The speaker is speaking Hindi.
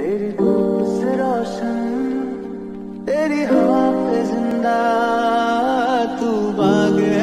तेरी धूप से रोशन तेरी हाफ़ ज़िंदा तू बाग